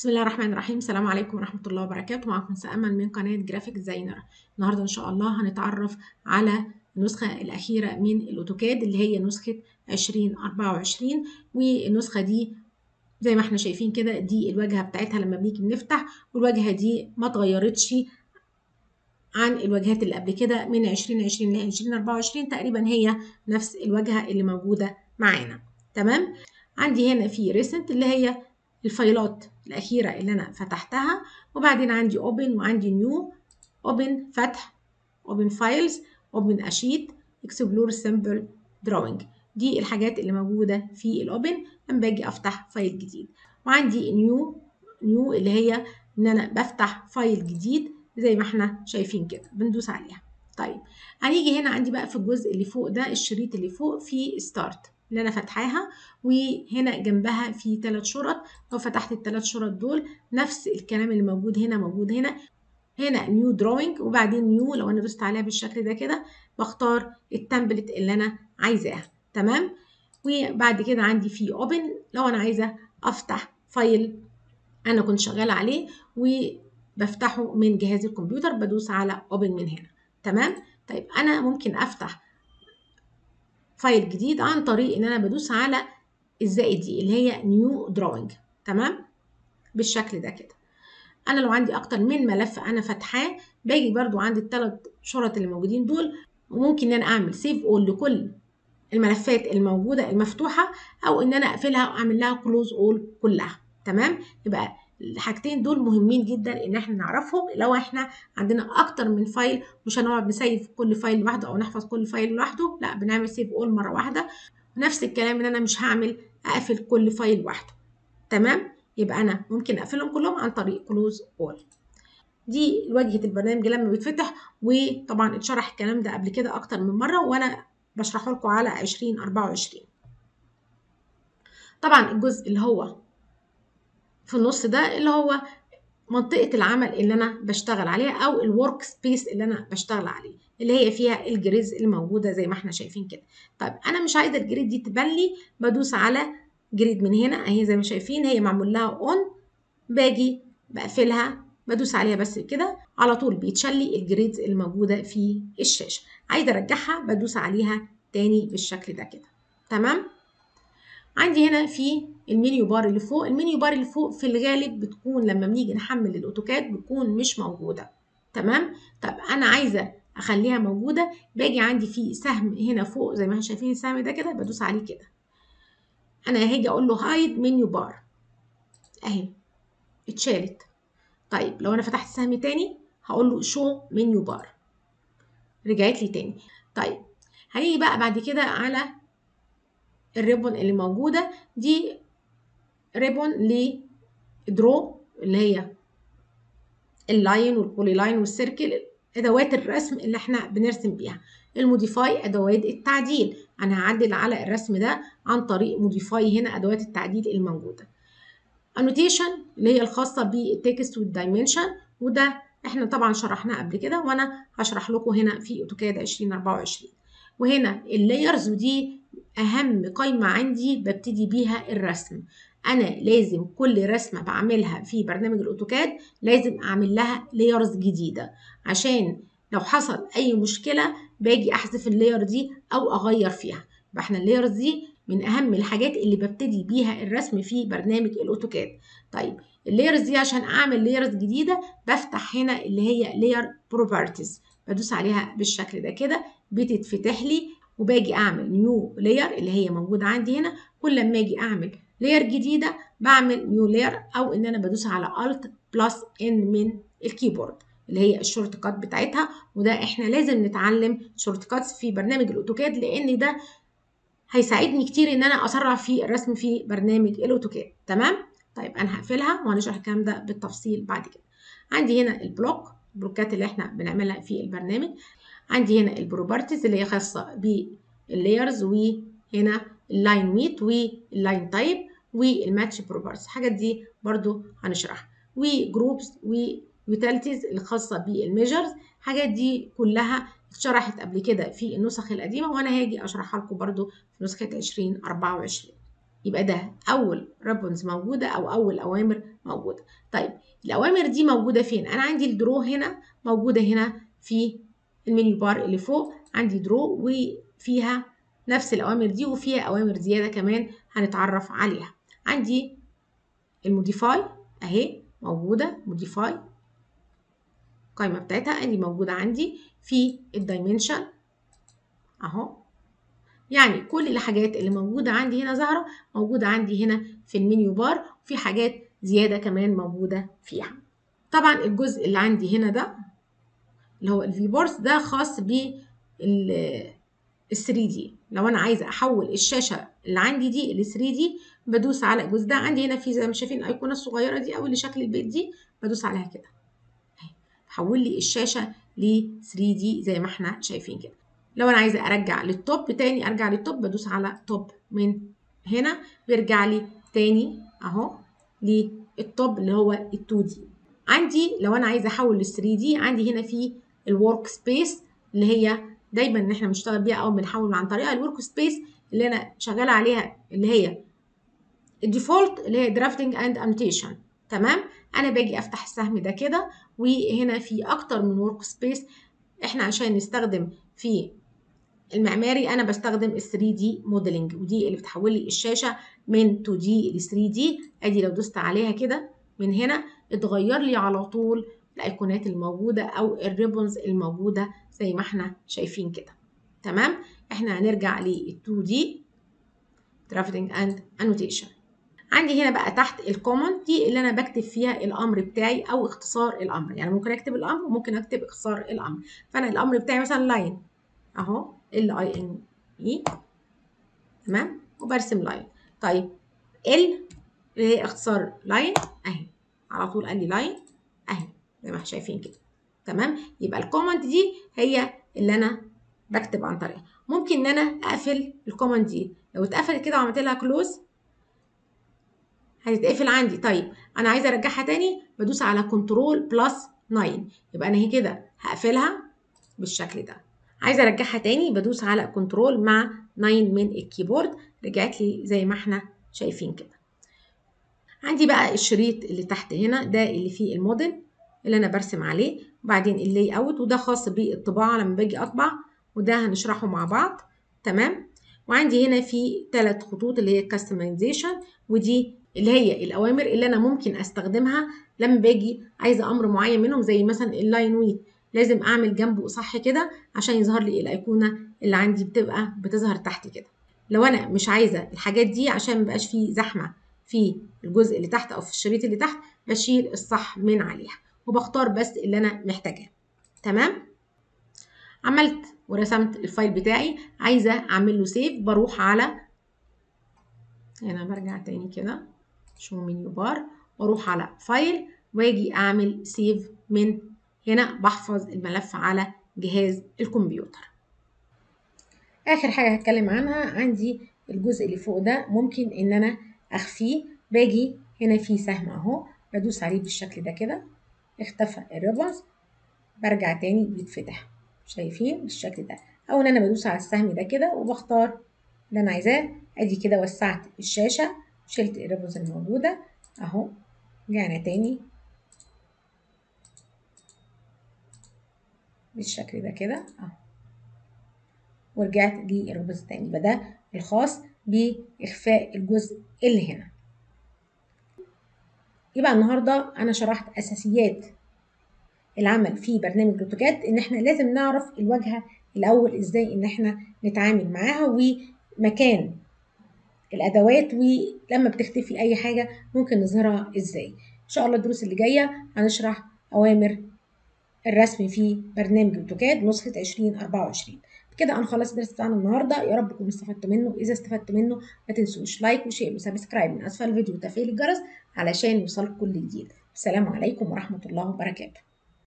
بسم الله الرحمن الرحيم. السلام عليكم ورحمة الله وبركاته. معكم سأمل من قناة Graphic Designer النهاردة إن شاء الله هنتعرف على النسخة الأخيرة من ال AutoCAD اللي هي نسخة 2024 والنسخة دي زي ما إحنا شايفين كده دي الواجهة بتاعتها لما بنيجي بنفتح والواجهة دي ما اتغيرتش عن الواجهات اللي قبل كده من 2020 ل 2024 تقريبا هي نفس الواجهة اللي موجودة معانا. تمام؟ عندي هنا في recent اللي هي الفايلات. الأخيرة اللي أنا فتحتها. وبعدين عندي open وعندي new. open فتح open files open a sheet explore sample drawing. دي الحاجات اللي موجودة في ال open لما باجي أفتح file جديد. وعندي new new اللي هي إن أنا بفتح file جديد زي ما إحنا شايفين كده. بندوس عليها. طيب هنيجي هنا عندي بقى في الجزء اللي فوق ده الشريط اللي فوق في start اللي أنا فاتحاها وهنا جنبها في ثلاث شرط لو فتحت الثلاث شرط دول نفس الكلام اللي موجود هنا موجود هنا. هنا new drawing وبعدين new لو أنا دوست عليها بالشكل ده كده بختار ال template اللي أنا عايزاها. تمام؟ وبعد كده عندي في open لو أنا عايزة أفتح file أنا كنت شغالة عليه وبفتحه من جهاز الكمبيوتر بدوس على open من هنا. تمام؟ طيب أنا ممكن أفتح file جديد عن طريق إن أنا بدوس على الزائد دي اللي هي new drawing تمام؟ بالشكل ده كده. أنا لو عندي أكتر من ملف أنا فاتحاه باجي برضو عند الثلاث شرط اللي موجودين دول وممكن إن أنا أعمل save all لكل الملفات الموجودة المفتوحة أو إن أنا أقفلها وأعمل لها close all كلها. تمام؟ يبقى الحاجتين دول مهمين جدا إن إحنا نعرفهم لو إحنا عندنا أكتر من file مش هنقعد ن save كل file لوحده أو نحفظ كل file لوحده لا بنعمل save all مرة واحدة. ونفس الكلام إن أنا مش هعمل أقفل كل file لوحده. تمام؟ يبقى أنا ممكن أقفلهم كلهم عن طريق close all دي واجهة البرنامج لما بيتفتح وطبعا اتشرح الكلام ده قبل كده أكتر من مرة وأنا بشرحه لكم على 2024 طبعا الجزء اللي هو في النص ده اللي هو منطقة العمل اللي أنا بشتغل عليها أو ال workspace اللي أنا بشتغل عليه اللي هي فيها ال grids الموجودة زي ما إحنا شايفين كده. طيب أنا مش عايزة ال grid دي تبان لي بدوس على grid من هنا أهي زي ما شايفين هي معمول لها on باجي بقفلها بدوس عليها بس كده على طول بيتشال لي ال grids الموجودة في الشاشة. عايزة أرجعها بدوس عليها تاني بالشكل ده كده. تمام؟ عندي هنا في ال menu bar اللي فوق. ال menu bar اللي فوق في الغالب بتكون لما بنيجي نحمل ال AutoCAD بتكون مش موجودة. تمام؟ طب أنا عايزة أخليها موجودة. باجي عندي في سهم هنا فوق زي ما إحنا شايفين السهم ده كده بدوس عليه كده. أنا هاجي أقول له hide menu bar أهي اتشالت. طيب لو أنا فتحت سهم تاني هقول له show menu bar رجعت لي تاني. طيب هنيجي بقى بعد كده على ال ribbon اللي موجودة دي ribbon ل draw اللي هي ال line وال polyline وال circle أدوات الرسم اللي إحنا بنرسم بيها. ال modify أدوات التعديل. أنا هعدل على الرسم ده عن طريق modify هنا أدوات التعديل الموجودة. annotation اللي هي الخاصة بال text وال dimension وده إحنا طبعا شرحناه قبل كده وأنا هشرح لكم هنا في AutoCAD 2024 وهنا ال layers ودي أهم قايمة عندي ببتدي بيها الرسم. أنا لازم كل رسمة بعملها في برنامج ال AutoCAD لازم أعمل لها layers جديدة. عشان لو حصل أي مشكلة باجي أحذف ال layer دي أو أغير فيها. يبقى إحنا ال layers دي من أهم الحاجات اللي ببتدي بيها الرسم في برنامج ال AutoCAD. طيب ال layers دي عشان أعمل layers جديدة بفتح هنا اللي هي layer properties بدوس عليها بالشكل ده كده بتتفتح لي وباجي أعمل new layer اللي هي موجودة عندي هنا كل ما أجي أعمل layer جديدة بعمل new layer أو إن أنا بدوس على Alt plus N من ال keyboard اللي هي ال shortcut بتاعتها. وده إحنا لازم نتعلم shortcuts في برنامج ال AutoCAD لأن ده هيساعدني كتير إن أنا أسرع في الرسم في برنامج ال AutoCAD. تمام؟ طيب أنا هقفلها وهنشرح الكلام ده بالتفصيل بعد كده. عندي هنا ال block البلوكات اللي إحنا بنعملها في البرنامج. عندي هنا ال properties اللي هي خاصة بال layers وهنا ال line weight وال line type وال match properties الحاجات دي برضو هنشرحها. و groups و utilities الخاصة بال measures الحاجات دي كلها اتشرحت قبل كده في النسخ القديمة وأنا هاجي أشرحها لكم برضو في نسخة 2024 يبقى ده أول ribbons موجودة أو أول أوامر موجودة. طيب الأوامر دي موجودة فين؟ أنا عندي ال draw هنا موجودة هنا في ال menu bar اللي فوق عندي draw وفيها نفس الأوامر دي وفيها أوامر زيادة كمان هنتعرف عليها. عندي ال modify أهي موجودة modify القائمه بتاعتها دي موجودة عندي في ال dimension أهو. يعني كل الحاجات اللي موجودة عندي هنا ظاهره موجودة عندي هنا في ال menu bar وفي حاجات زيادة كمان موجودة فيها. طبعا الجزء اللي عندي هنا ده اللي هو ال viewports ده خاص بال ال 3D لو أنا عايزة أحول الشاشة اللي عندي دي ل 3D بدوس على الجزء ده. عندي هنا في زي ما شايفين الأيقونة الصغيرة دي أو اللي شكل البيت دي بدوس عليها كده. حول لي الشاشة ل 3D زي ما إحنا شايفين كده. لو أنا عايزة أرجع لل top تاني أرجع لل top بدوس على top من هنا بيرجع لي تاني أهو لل top اللي هو ال 2D عندي لو أنا عايزة أحول لل 3D عندي هنا في ال workspace اللي هي دايما إن إحنا بنشتغل بيها أو بنحول عن طريقها ال workspace اللي أنا شغالة عليها اللي هي ال default اللي هي drafting and annotation تمام؟ أنا باجي أفتح السهم ده كده وهنا في أكتر من workspace إحنا عشان نستخدم في المعماري أنا بستخدم ال 3D modeling ودي اللي بتحول لي الشاشة من 2D ل 3D أدي لو دوست عليها كده من هنا اتغير لي على طول الأيقونات الموجودة أو ال ribbons الموجودة زي ما إحنا شايفين كده. تمام؟ إحنا هنرجع لل 2D drafting and annotation عندي هنا بقى تحت ال command دي اللي أنا بكتب فيها الأمر بتاعي أو اختصار الأمر. يعني ممكن أكتب الأمر وممكن أكتب اختصار الأمر. فأنا الأمر بتاعي مثلا line أهو L I N E تمام؟ وبرسم line طيب L اللي هي اختصار line أهي. على طول قال لي line زي ما إحنا شايفين كده. تمام؟ يبقى ال command دي هي اللي أنا بكتب عن طريقها ممكن إن أنا أقفل ال command دي. لو اتقفلت كده وعملت لها close هتتقفل عندي. طيب أنا عايزة أرجعها تاني. بدوس على Control plus 9 يبقى أنا هي كده هقفلها بالشكل ده. عايزة أرجعها تاني؟ بدوس على Control مع 9 من ال keyboard. رجعت لي زي ما إحنا شايفين كده. عندي بقى الشريط اللي تحت هنا. ده اللي فيه الموديل. اللي أنا برسم عليه وبعدين ال layout وده خاص بالطباعة لما باجي أطبع وده هنشرحه مع بعض تمام؟ وعندي هنا في ثلاث خطوط اللي هي customization ودي اللي هي الأوامر اللي أنا ممكن أستخدمها لما باجي عايزة أمر معين منهم زي مثلا ال line weight لازم أعمل جنبه صح كده عشان يظهر لي الأيقونة اللي عندي بتبقى بتظهر تحت كده. لو أنا مش عايزة الحاجات دي عشان مبقاش فيه زحمة في الجزء اللي تحت أو في الشريط اللي تحت بشيل الصح من عليها. وبختار بس اللي أنا محتاجاه. تمام؟ عملت ورسمت ال file بتاعي. عايزة أعمل له save بروح على هنا برجع تاني كده. show menu bar. وأروح على file. واجي أعمل save من هنا. بحفظ الملف على جهاز الكمبيوتر. آخر حاجة هتكلم عنها. عندي الجزء اللي فوق ده ممكن إن أنا أخفيه. باجي هنا في سهم أهو. بدوس عليه بالشكل ده كده. اختفى ال ribbons برجع تاني بيتفتح شايفين بالشكل ده. أو ان أنا بدوس على السهم ده كده وبختار اللي أنا عايزاه. أدي كده وسعت الشاشة شلت ال ribbons الموجودة. أهو رجعنا تاني بالشكل ده كده. أهو. ورجعت لل ribbons تاني. يبقى ده الخاص بإخفاء الجزء اللي هنا. يبقى النهارده أنا شرحت أساسيات العمل في برنامج ال AutoCAD إن إحنا لازم نعرف الواجهة الأول إزاي إن إحنا نتعامل معاها ومكان الأدوات ولما بتختفي أي حاجة ممكن نظهرها إزاي. إن شاء الله الدروس اللي جاية هنشرح أوامر الرسم في برنامج AutoCAD نسخة 2024 كده أنا خلصت الدرس بتاعنا النهارده يا رب تكونوا استفدتوا منه. إذا استفدتوا منه ما تنسوش like و share و subscribe. من أسفل الفيديو وتفعيل الجرس. علشان يوصلك كل جديد السلام عليكم ورحمة الله وبركاته.